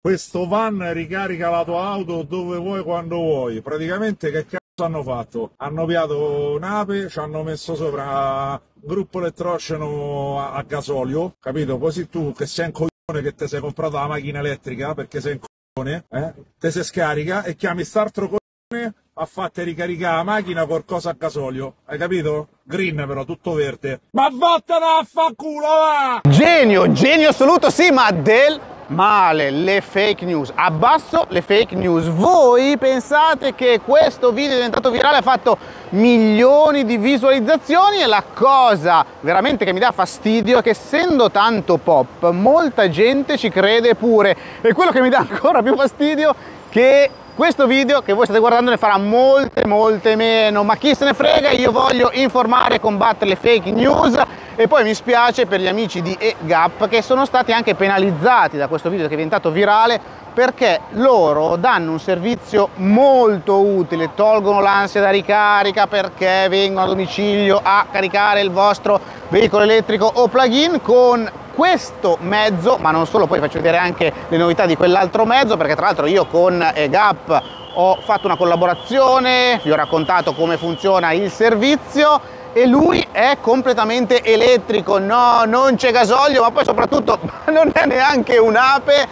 Questo van ricarica la tua auto dove vuoi, quando vuoi. Praticamente che cazzo hanno fatto? Hanno piato un'ape, ci hanno messo sopra gruppo elettroceno a, a gasolio, capito? Così tu che sei un coglione che ti sei comprato la macchina elettrica perché sei un coglione, eh? Te si scarica e chiami st'altro coglione a fatte ricaricare la macchina con cosa a gasolio. Hai capito? Green però, tutto verde. Ma vattene a fa culo, va! Genio, genio assoluto, sì, ma del male le fake news. Abbasso le fake news. Voi pensate che questo video è diventato virale, ha fatto milioni di visualizzazioni e la cosa veramente che mi dà fastidio è che essendo tanto pop, molta gente ci crede pure. E quello che mi dà ancora più fastidio è che questo video che voi state guardando ne farà molte molte meno. Ma chi se ne frega io voglio informare e combattere le fake news. E poi mi spiace per gli amici di eGap che sono stati anche penalizzati da questo video che è diventato virale perché loro danno un servizio molto utile, tolgono l'ansia da ricarica perché vengono a domicilio a caricare il vostro veicolo elettrico o plug-in con questo mezzo, ma non solo, poi faccio vedere anche le novità di quell'altro mezzo, perché tra l'altro io con Gap ho fatto una collaborazione, vi ho raccontato come funziona il servizio e lui è completamente elettrico, no, non c'è gasolio, ma poi soprattutto non è neanche un'ape.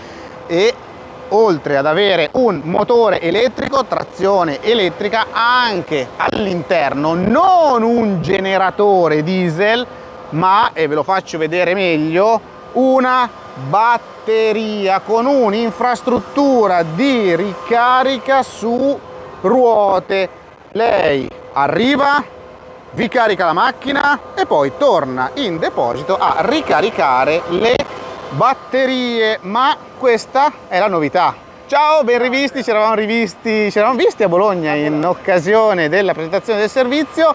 E oltre ad avere un motore elettrico, trazione elettrica, anche all'interno non un generatore diesel, ma, e ve lo faccio vedere meglio, una batteria con un'infrastruttura di ricarica su ruote. Lei arriva, vi carica la macchina e poi torna in deposito a ricaricare le batterie, ma questa è la novità. Ciao, ben rivisti, ci eravamo rivisti, ci eravamo visti a Bologna in occasione della presentazione del servizio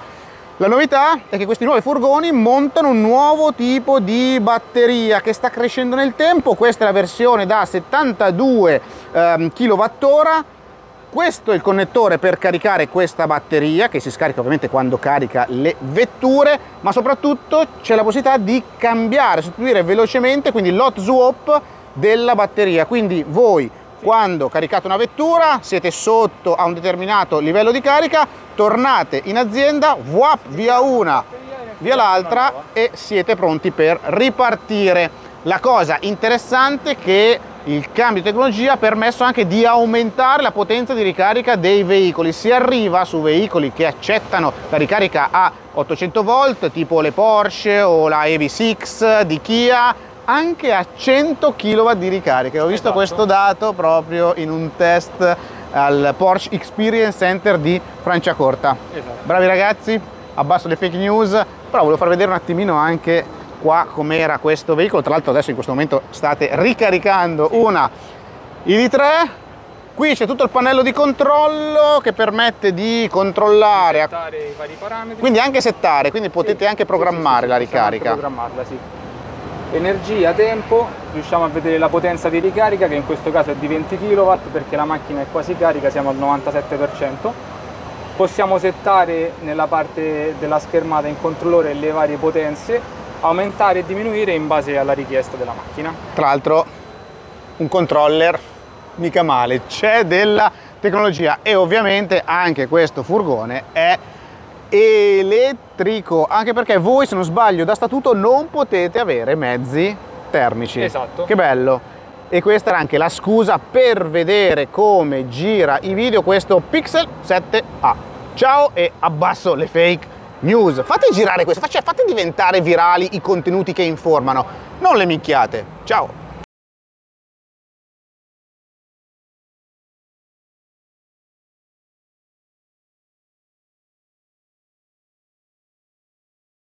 la novità è che questi nuovi furgoni montano un nuovo tipo di batteria che sta crescendo nel tempo, questa è la versione da 72 ehm, kWh, questo è il connettore per caricare questa batteria che si scarica ovviamente quando carica le vetture, ma soprattutto c'è la possibilità di cambiare, sostituire velocemente, quindi l'hot swap della batteria, quindi voi quando caricate una vettura siete sotto a un determinato livello di carica tornate in azienda wap, via una via l'altra e siete pronti per ripartire. La cosa interessante è che il cambio di tecnologia ha permesso anche di aumentare la potenza di ricarica dei veicoli. Si arriva su veicoli che accettano la ricarica a 800 volt tipo le Porsche o la EV6 di Kia anche a 100 kW di ricarica. Ho visto esatto. questo dato proprio in un test al Porsche Experience Center di Franciacorta. Esatto. Bravi ragazzi, abbasso le fake news, però volevo far vedere un attimino anche qua com'era questo veicolo. Tra l'altro adesso in questo momento state ricaricando una ID3 Qui c'è tutto il pannello di controllo che permette di controllare settare i vari parametri. Quindi anche settare, quindi potete sì, anche programmare sì, sì, la ricarica. Programmarla, sì energia, tempo, riusciamo a vedere la potenza di ricarica che in questo caso è di 20 kW perché la macchina è quasi carica, siamo al 97%. Possiamo settare nella parte della schermata in controllore le varie potenze, aumentare e diminuire in base alla richiesta della macchina. Tra l'altro un controller mica male, c'è della tecnologia e ovviamente anche questo furgone è elettrico, anche perché voi se non sbaglio da statuto non potete avere mezzi termici. Esatto. Che bello. E questa era anche la scusa per vedere come gira i video questo Pixel 7a. Ciao e abbasso le fake news. Fate girare questo, fate diventare virali i contenuti che informano, non le minchiate. Ciao.